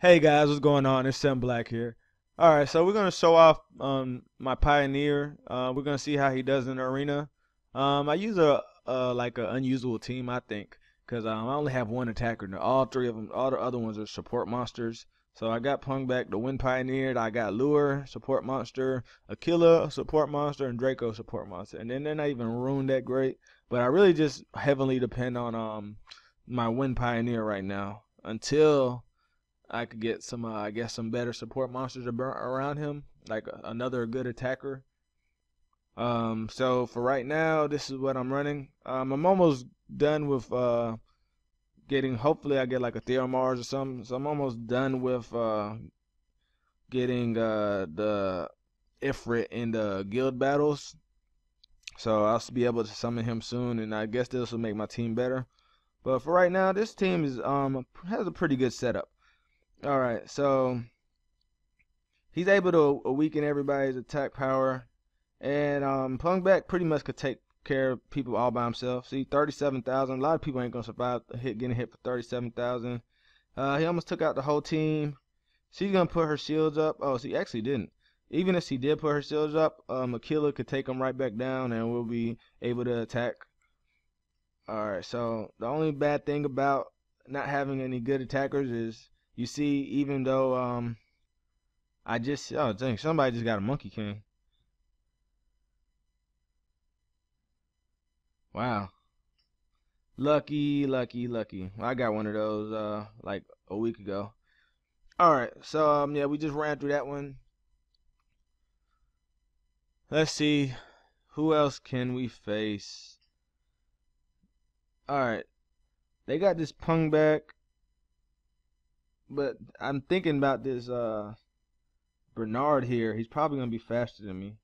Hey guys, what's going on? It's Sam Black here. All right, so we're gonna show off um my Pioneer. Uh, we're gonna see how he does in the arena. Um, I use a uh like an unusual team, I think, because um, I only have one attacker. Now all three of them, all the other ones are support monsters. So I got Pungbaek, the Wind Pioneer. I got Lure, support monster, Aquila, support monster, and Draco, support monster. And then they're not even ruined that great, but I really just heavily depend on um my Wind Pioneer right now until I could get some, uh, I guess, some better support monsters around him, like another good attacker. Um, so for right now, this is what I'm running. Um, I'm almost done with uh, getting. Hopefully, I get like a Theomars or something. So I'm almost done with uh, getting uh, the Ifrit in the guild battles. So I'll be able to summon him soon, and I guess this will make my team better. But for right now, this team is um has a pretty good setup. All right, so he's able to weaken everybody's attack power, and um, Back pretty much could take care of people all by himself. See, thirty-seven thousand. A lot of people ain't gonna survive hit getting hit for thirty-seven thousand. Uh, he almost took out the whole team. She's gonna put her shields up. Oh, she actually didn't. Even if she did put her shields up, um, Aquila could take them right back down, and we'll be able to attack. All right. So the only bad thing about not having any good attackers is you see, even though um, I just oh dang, somebody just got a Monkey King. Wow. Lucky, lucky, lucky. I got one of those uh like a week ago. All right, so um yeah, we just ran through that one. Let's see, who else can we face? All right, they got this Pungbaek but I'm thinking about this uh Bernard here. He's probably gonna be faster than me.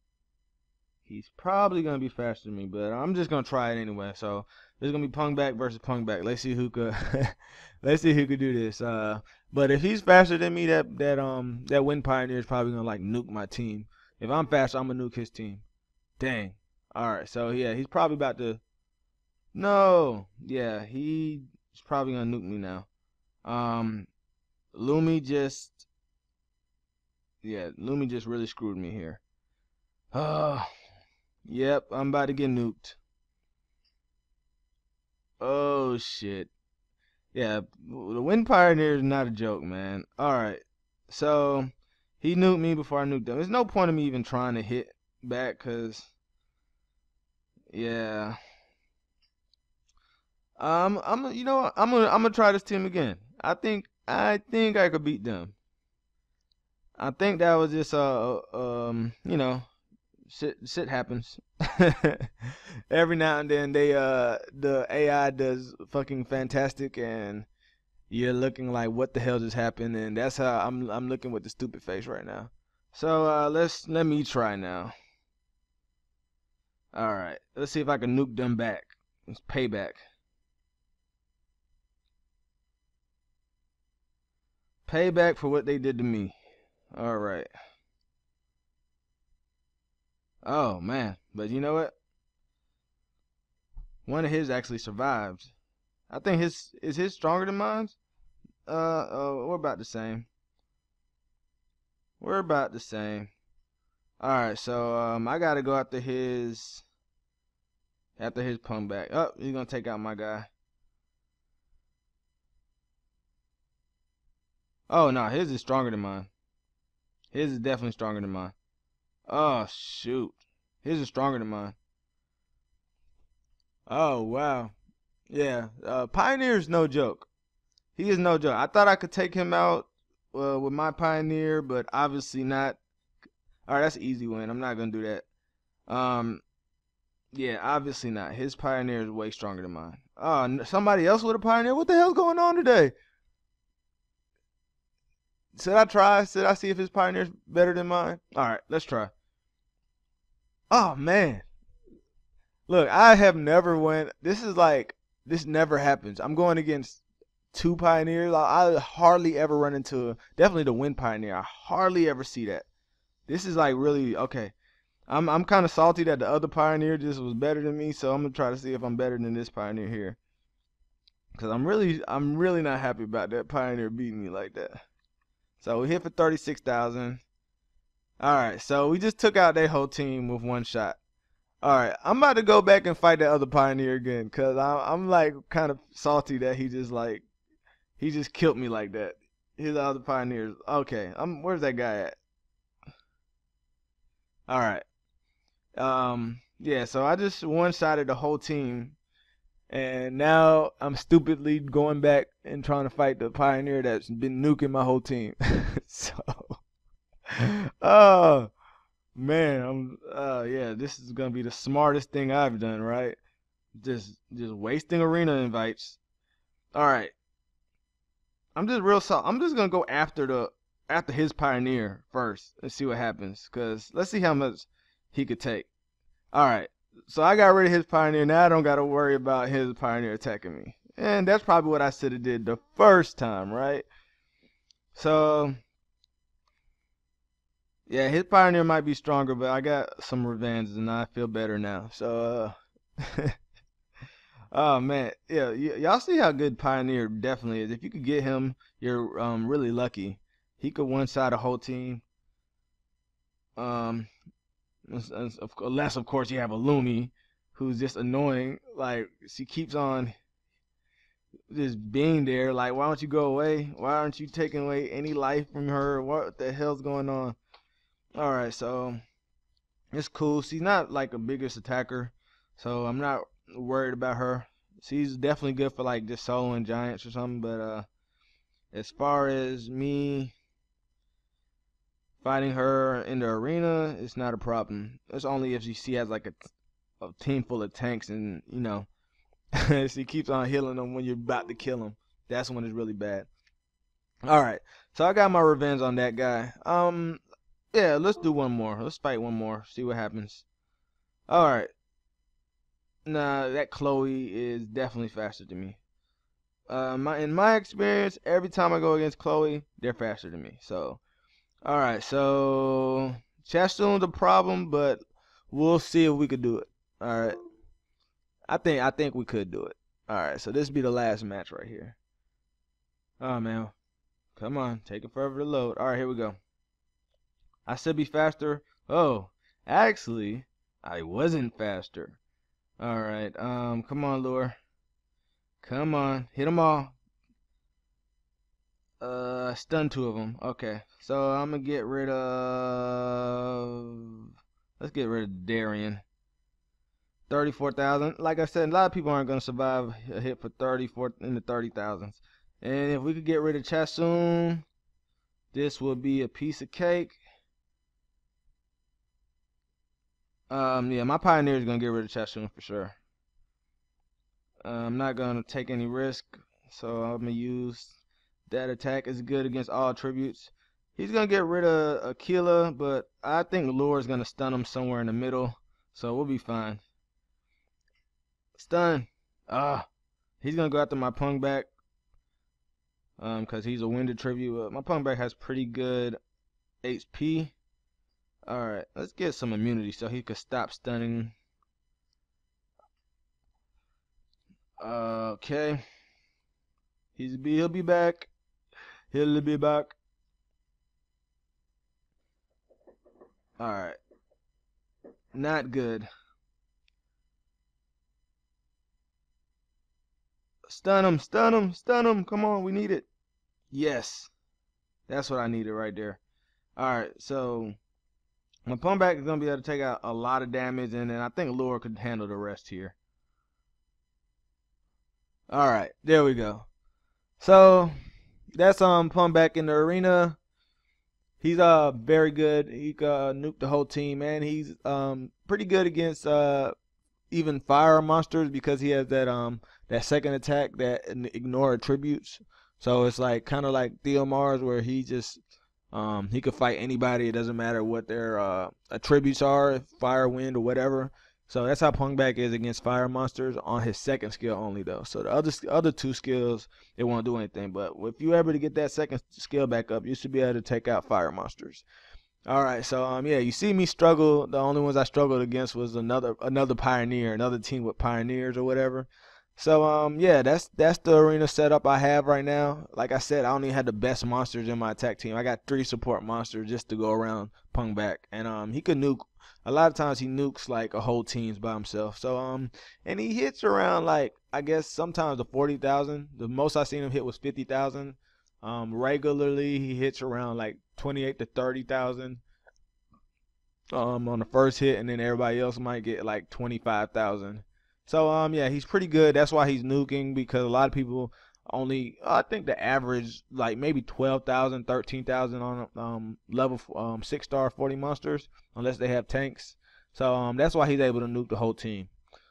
He's probably gonna be faster than me, but I'm just gonna try it anyway. So there's gonna be Pungbaek versus Pungbaek. Let's see who could let's see who could do this. Uh but if he's faster than me, that that um that Wind Pioneer is probably gonna like nuke my team. If I'm faster, I'm gonna nuke his team. Dang. Alright, so yeah, he's probably about to No. Yeah, he's probably gonna nuke me now. Um Lumi just yeah, Lumi just really screwed me here. Uh, yep, I'm about to get nuked. Oh shit. Yeah, the Wind Pioneer is not a joke, man. Alright. So he nuked me before I nuked him. There's no point of me even trying to hit back cause yeah. Um I'm you know I'm gonna I'm gonna try this team again. I think I think I could beat them. I think that was just uh um you know shit shit happens. Every now and then they uh the AI does fucking fantastic and you're looking like what the hell just happened and that's how I'm I'm looking with the stupid face right now. So uh let's let me try now. Alright, let's see if I can nuke them back. It's payback. Payback for what they did to me. All right. Oh man, but you know what? One of his actually survived. I think his is his stronger than mine. Uh, uh, we're about the same. We're about the same. All right, so um, I gotta go after his after his Pungbaek. Oh, he's gonna take out my guy. Oh no, his is stronger than mine. His is definitely stronger than mine. Oh shoot. His is stronger than mine. Oh wow. Yeah. Uh, Pioneer's no joke. He is no joke. I thought I could take him out uh, with my Pioneer, but obviously not. Alright, that's easy win. I'm not gonna do that. Um yeah, obviously not. His Pioneer is way stronger than mine. Oh, somebody else with a Pioneer? What the hell's going on today? Should I try? Should I see if his pioneer's better than mine? All right, let's try. Oh man, look, I have never went. This is like this never happens. I'm going against two pioneers. I, I hardly ever run into definitely the wind pioneer. I hardly ever see that. This is like really okay. I'm I'm kind of salty that the other pioneer just was better than me, so I'm gonna try to see if I'm better than this pioneer here. Cause I'm really I'm really not happy about that pioneer beating me like that. So we hit for 36,000. All right, so we just took out their whole team with one shot. All right, I'm about to go back and fight that other pioneer again, cause I'm, like kind of salty that he just like he just killed me like that. His other pioneers. Okay, I'm where's that guy at? All right. Um, yeah, so I just one-sided the whole team, and now I'm stupidly going back and trying to fight the pioneer that's been nuking my whole team. so, oh man, I'm uh yeah, this is gonna be the smartest thing I've done, right? Just just wasting arena invites. All right, I'm just real so I'm just gonna go after the after his pioneer first and see what happens. Cause let's see how much he could take. All right. So I got rid of his pioneer. Now I don't got to worry about his pioneer attacking me. And that's probably what I should have did the first time, right? So yeah, his pioneer might be stronger, but I got some revenge and I feel better now. So uh Oh man, yeah, y'all see how good Pioneer definitely is. If you could get him, you're um really lucky. He could one side a whole team. Um, unless of course you have a Lumi who's just annoying. Like she keeps on just being there. Like why don't you go away? Why aren't you taking away any life from her? What the hell's going on? All right, so it's cool. She's not like a biggest attacker, so I'm not worried about her. She's definitely good for like just soloing giants or something. But uh, as far as me fighting her in the arena, it's not a problem. It's only if she, she has like a, a team full of tanks and you know she keeps on healing them when you're about to kill them. That's when it's really bad. All right, so I got my revenge on that guy. Um, yeah, let's do one more. Let's fight one more. See what happens. All right. Nah, that Chloe is definitely faster than me. Uh, my in my experience, every time I go against Chloe, they're faster than me. So, all right. So Chasun's a problem, but we'll see if we could do it. All right. I think I think we could do it. All right. So this be the last match right here. Oh man, come on, take it forever to load. All right, here we go. I said be faster. Oh, actually, I wasn't faster. All right. Um, come on, Lure. Come on, hit them all. Uh, stun two of them. Okay, so I'm gonna get rid of. Let's get rid of Darian. Thirty-four thousand. Like I said, a lot of people aren't gonna survive a hit for thirty-four in the thirty thousands. And if we could get rid of Chasun, this would be a piece of cake. Um, yeah, my Pioneer is gonna get rid of Chasun for sure. Uh, I'm not gonna take any risk, so I'm gonna use that attack. is good against all tributes. He's gonna get rid of Aquila, but I think Lure is gonna stun him somewhere in the middle, so we'll be fine. Stun. Ah, he's gonna go after my Pungbaek. Um, cause he's a winded tribute. my Pungbaek has pretty good HP. Alright, let's get some immunity so he could stop stunning. Okay. He's be he'll be back. He'll be back. Alright. Not good. Stun him, stun him, stun him. Come on, we need it. Yes. That's what I needed right there. Alright, so my Pungbaek is going to be able to take out a lot of damage, and then I think Lure could handle the rest here. Alright, there we go. So, that's um back in the arena. He's uh very good. He uh nuke the whole team, and he's um pretty good against uh even fire monsters because he has that um that second attack that ignore attributes. So it's like kind of like Theomars where he just um, he could fight anybody. It doesn't matter what their uh, attributes are, fire, wind, or whatever. So that's how Pungbaek is against fire monsters on his second skill only though. So the other other two skills it won't do anything. But if you ever to get that second skill back up, you should be able to take out fire monsters. All right, so um yeah, you see me struggle. The only ones I struggled against was another another pioneer, another team with pioneers or whatever. So um yeah, that's that's the arena setup I have right now. Like I said, I only had the best monsters in my attack team. I got three support monsters just to go around Pungbaek, and um he could nuke. A lot of times he nukes like a whole teams by himself. So um and he hits around like I guess sometimes the forty thousand. The most I seen him hit was fifty thousand. Um regularly he hits around like twenty eight to thirty thousand. Um on the first hit, and then everybody else might get like twenty five thousand. So um yeah, he's pretty good. That's why he's nuking because a lot of people only I think the average like maybe 12,000, 13,000 on um level um 6 star 40 monsters unless they have tanks. So um that's why he's able to nuke the whole team.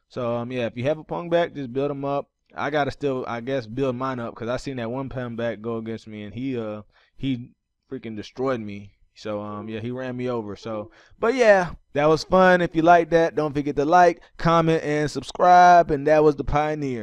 So um yeah, if you have a Pungbaek, just build him up. I got to still I guess build mine up cuz I seen that one Pungbaek go against me and he uh he freaking destroyed me so um yeah, he ran me over. So but yeah, that was fun. If you like that, don't forget to like, comment, and subscribe. And that was the Pioneer.